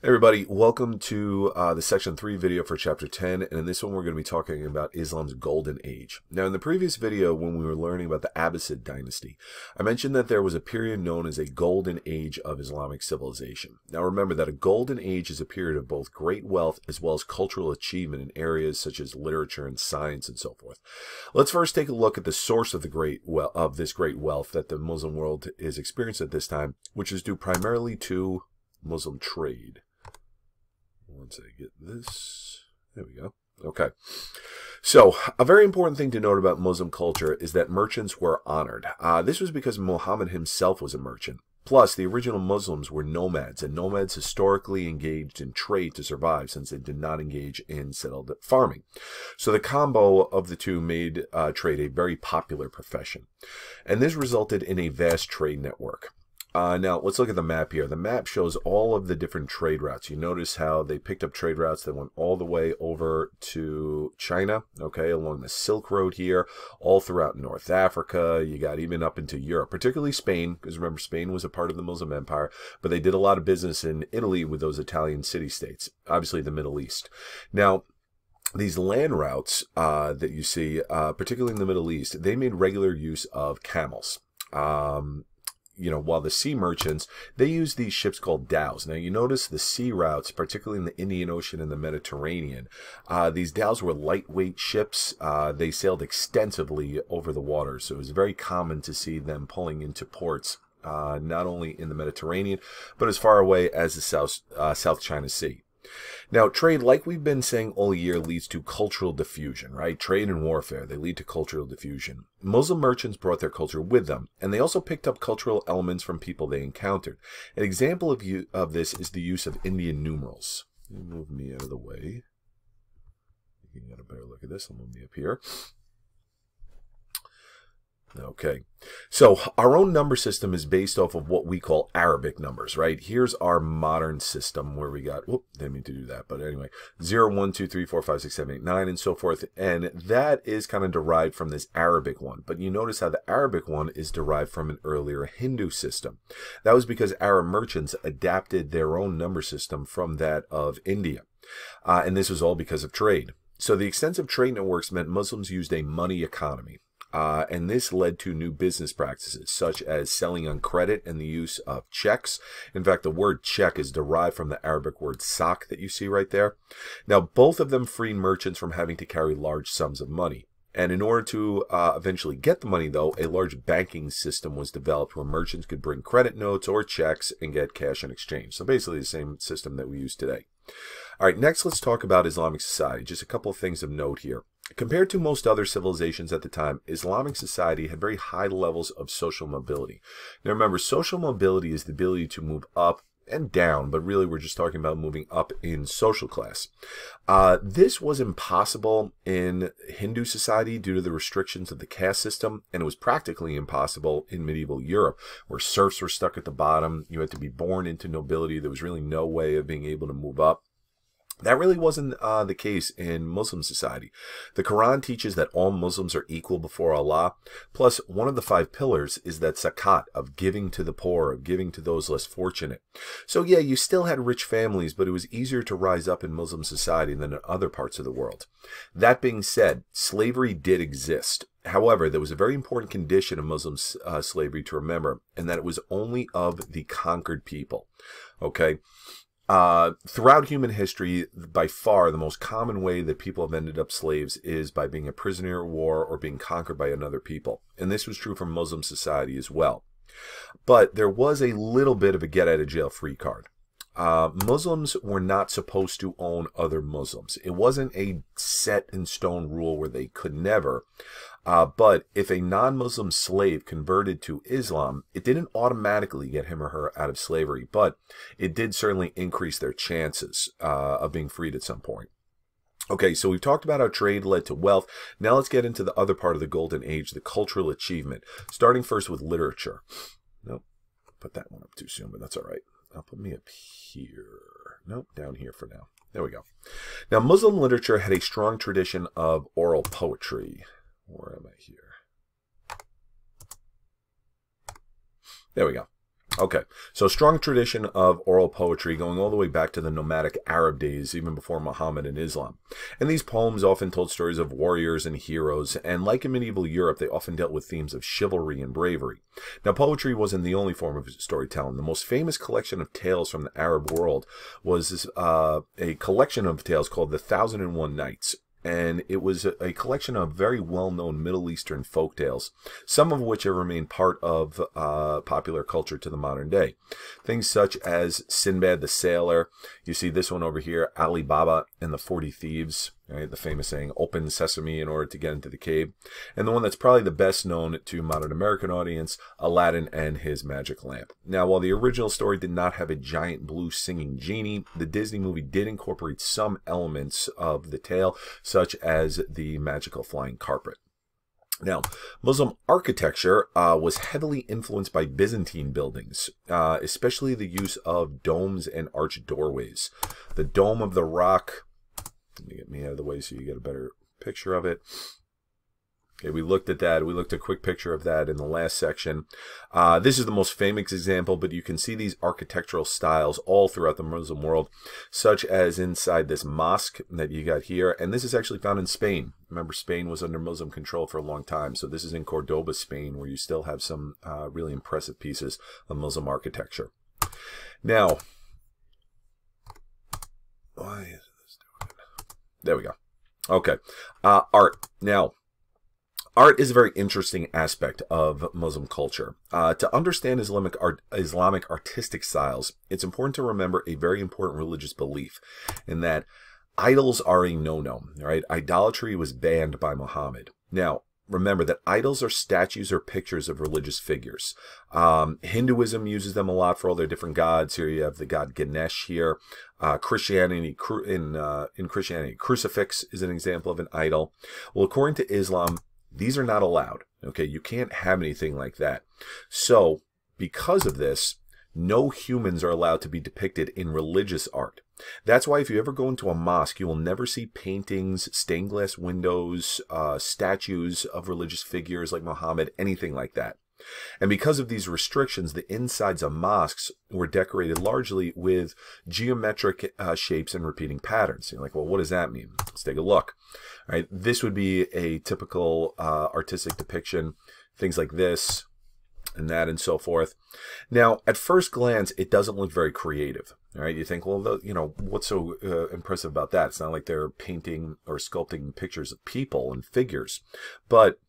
Everybody, welcome to uh, the section 3 video for chapter 10 and in this one we're going to be talking about Islam's golden age. Now in the previous video when we were learning about the Abbasid dynasty, I mentioned that there was a period known as a golden age of Islamic civilization. Now remember that a golden age is a period of both great wealth as well as cultural achievement in areas such as literature and science and so forth. Let's first take a look at the source of the great of this great wealth that the Muslim world is experiencing at this time, which is due primarily to Muslim trade once I get this. There we go. Okay. So, a very important thing to note about Muslim culture is that merchants were honored. Uh, this was because Muhammad himself was a merchant. Plus, the original Muslims were nomads, and nomads historically engaged in trade to survive since they did not engage in settled farming. So the combo of the two made uh, trade a very popular profession. And this resulted in a vast trade network. Uh, now, let's look at the map here. The map shows all of the different trade routes. You notice how they picked up trade routes that went all the way over to China, okay, along the Silk Road here, all throughout North Africa. You got even up into Europe, particularly Spain, because remember, Spain was a part of the Muslim Empire, but they did a lot of business in Italy with those Italian city states, obviously the Middle East. Now, these land routes uh, that you see, uh, particularly in the Middle East, they made regular use of camels. Um, you know, while the sea merchants, they use these ships called dhows. Now, you notice the sea routes, particularly in the Indian Ocean and the Mediterranean, uh, these dhows were lightweight ships. Uh, they sailed extensively over the water, so it was very common to see them pulling into ports, uh, not only in the Mediterranean, but as far away as the South, uh, South China Sea. Now, trade, like we've been saying all year, leads to cultural diffusion, right? Trade and warfare, they lead to cultural diffusion. Muslim merchants brought their culture with them, and they also picked up cultural elements from people they encountered. An example of, you, of this is the use of Indian numerals. Move me out of the way. You can get a better look at this. I'll move me up here. Okay, so our own number system is based off of what we call Arabic numbers, right? Here's our modern system where we got, whoop, didn't mean to do that, but anyway, 0, 1, 2, 3, 4, 5, 6, 7, 8, 9, and so forth. And that is kind of derived from this Arabic one. But you notice how the Arabic one is derived from an earlier Hindu system. That was because Arab merchants adapted their own number system from that of India. Uh, and this was all because of trade. So the extensive trade networks meant Muslims used a money economy. Uh, and this led to new business practices, such as selling on credit and the use of checks. In fact, the word check is derived from the Arabic word sak that you see right there. Now, both of them freed merchants from having to carry large sums of money. And in order to uh, eventually get the money, though, a large banking system was developed where merchants could bring credit notes or checks and get cash in exchange. So basically the same system that we use today. All right, next let's talk about Islamic society. Just a couple of things of note here. Compared to most other civilizations at the time, Islamic society had very high levels of social mobility. Now remember, social mobility is the ability to move up and down, but really we're just talking about moving up in social class. Uh, this was impossible in Hindu society due to the restrictions of the caste system, and it was practically impossible in medieval Europe, where serfs were stuck at the bottom. You had to be born into nobility. There was really no way of being able to move up. That really wasn't uh, the case in Muslim society. The Quran teaches that all Muslims are equal before Allah. Plus, one of the five pillars is that zakat, of giving to the poor, of giving to those less fortunate. So yeah, you still had rich families, but it was easier to rise up in Muslim society than in other parts of the world. That being said, slavery did exist. However, there was a very important condition of Muslim uh, slavery to remember, and that it was only of the conquered people. Okay? Uh, throughout human history, by far the most common way that people have ended up slaves is by being a prisoner of war or being conquered by another people. And this was true for Muslim society as well. But there was a little bit of a get out of jail free card. Uh, Muslims were not supposed to own other Muslims. It wasn't a set in stone rule where they could never. Uh, but if a non-Muslim slave converted to Islam, it didn't automatically get him or her out of slavery, but it did certainly increase their chances uh, of being freed at some point. Okay, so we've talked about how trade led to wealth. Now let's get into the other part of the Golden Age, the cultural achievement. Starting first with literature. Nope, put that one up too soon, but that's all right. I'll put me up here. Nope, down here for now. There we go. Now, Muslim literature had a strong tradition of oral poetry. Where am I here? There we go. Okay, so strong tradition of oral poetry going all the way back to the nomadic Arab days, even before Muhammad and Islam. And these poems often told stories of warriors and heroes, and like in medieval Europe, they often dealt with themes of chivalry and bravery. Now, poetry wasn't the only form of storytelling. The most famous collection of tales from the Arab world was uh, a collection of tales called The Thousand and One Nights, and it was a, collection of very well-known Middle Eastern folk tales, some of which have remained part of uh, popular culture to the modern day. Things such as Sinbad the Sailor, you see this one over here, Ali Baba and the Forty Thieves, Right, the famous saying, open sesame in order to get into the cave. And the one that's probably the best known to modern American audience, Aladdin and his magic lamp. Now, while the original story did not have a giant blue singing genie, the Disney movie did incorporate some elements of the tale, such as the magical flying carpet. Now, Muslim architecture uh, was heavily influenced by Byzantine buildings, uh, especially the use of domes and arched doorways. The Dome of the Rock let me get me out of the way so you get a better picture of it. Okay, we looked at that. We looked a quick picture of that in the last section. Uh, this is the most famous example, but you can see these architectural styles all throughout the Muslim world, such as inside this mosque that you got here. And this is actually found in Spain. Remember, Spain was under Muslim control for a long time. So this is in Cordoba, Spain, where you still have some uh, really impressive pieces of Muslim architecture. Now, why there we go. Okay. Uh, art. Now, art is a very interesting aspect of Muslim culture. Uh, to understand Islamic art, Islamic artistic styles, it's important to remember a very important religious belief in that idols are a no-no. Right? Idolatry was banned by Muhammad. Now, remember that idols are statues or pictures of religious figures. Um, Hinduism uses them a lot for all their different gods. Here you have the god Ganesh here. Uh, Christianity in uh, in Christianity, crucifix is an example of an idol. Well, according to Islam, these are not allowed. Okay, you can't have anything like that. So, because of this, no humans are allowed to be depicted in religious art. That's why if you ever go into a mosque, you will never see paintings, stained glass windows, uh, statues of religious figures like Muhammad, anything like that. And because of these restrictions, the insides of mosques were decorated largely with geometric uh, shapes and repeating patterns. You're like, well, what does that mean? Let's take a look. All right, this would be a typical uh, artistic depiction. Things like this, and that and so forth. Now, at first glance, it doesn't look very creative. Right? You think, well, the, you know, what's so uh, impressive about that? It's not like they're painting or sculpting pictures of people and figures, but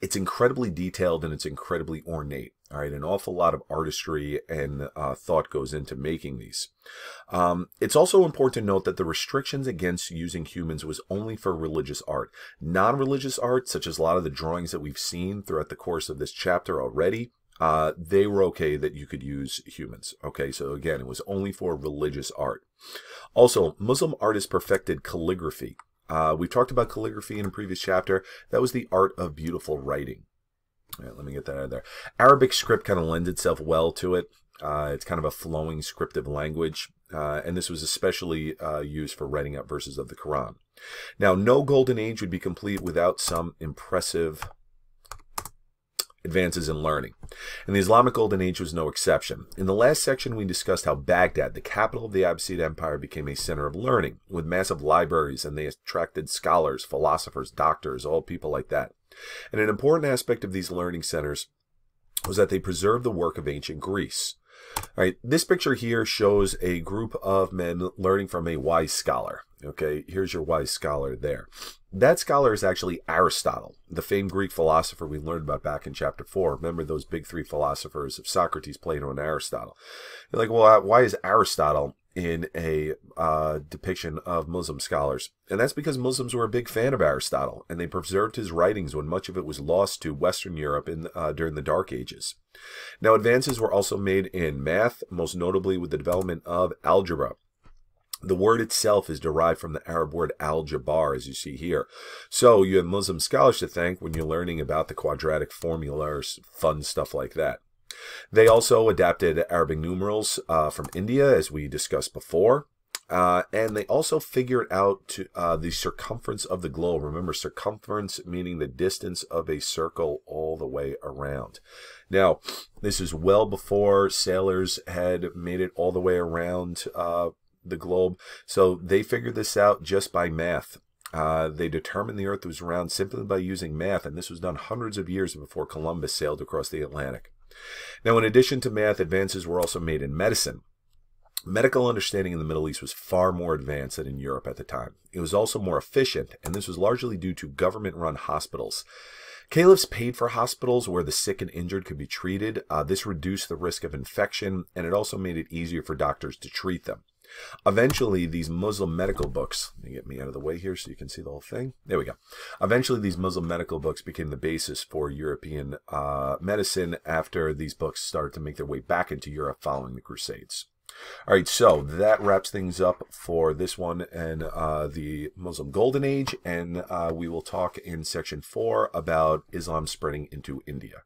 it's incredibly detailed and it's incredibly ornate. All right, an awful lot of artistry and uh, thought goes into making these. Um, it's also important to note that the restrictions against using humans was only for religious art. Non-religious art, such as a lot of the drawings that we've seen throughout the course of this chapter already, uh, they were okay that you could use humans. Okay, so again, it was only for religious art. Also, Muslim artists perfected calligraphy. Uh, we've talked about calligraphy in a previous chapter. That was the art of beautiful writing. All right, let me get that out of there. Arabic script kind of lends itself well to it. Uh, it's kind of a flowing scriptive language, uh, and this was especially uh, used for writing out verses of the Quran. Now, no golden age would be complete without some impressive advances in learning. And the Islamic Golden Age was no exception. In the last section, we discussed how Baghdad, the capital of the Abbasid Empire, became a center of learning, with massive libraries, and they attracted scholars, philosophers, doctors, all people like that. And an important aspect of these learning centers was that they preserved the work of ancient Greece. All right, this picture here shows a group of men learning from a wise scholar. Okay, here's your wise scholar there. That scholar is actually Aristotle, the famed Greek philosopher we learned about back in chapter 4. Remember those big three philosophers of Socrates, Plato, and Aristotle. You're like, well, why is Aristotle in a uh, depiction of Muslim scholars? And that's because Muslims were a big fan of Aristotle, and they preserved his writings when much of it was lost to Western Europe in, uh, during the Dark Ages. Now, advances were also made in math, most notably with the development of algebra. The word itself is derived from the Arab word al-jabar, as you see here. So you have Muslim scholars to thank when you're learning about the quadratic formulas, fun stuff like that. They also adapted Arabic numerals uh, from India, as we discussed before. Uh, and they also figured out to, uh, the circumference of the globe. Remember, circumference meaning the distance of a circle all the way around. Now, this is well before sailors had made it all the way around uh, the globe. So they figured this out just by math. Uh, they determined the Earth was round simply by using math, and this was done hundreds of years before Columbus sailed across the Atlantic. Now, in addition to math, advances were also made in medicine. Medical understanding in the Middle East was far more advanced than in Europe at the time. It was also more efficient, and this was largely due to government run hospitals. Caliphs paid for hospitals where the sick and injured could be treated. Uh, this reduced the risk of infection, and it also made it easier for doctors to treat them. Eventually, these Muslim medical books, let me get me out of the way here so you can see the whole thing. There we go. Eventually, these Muslim medical books became the basis for European uh, medicine after these books started to make their way back into Europe following the Crusades. All right, so that wraps things up for this one and uh, the Muslim Golden Age, and uh, we will talk in section four about Islam spreading into India.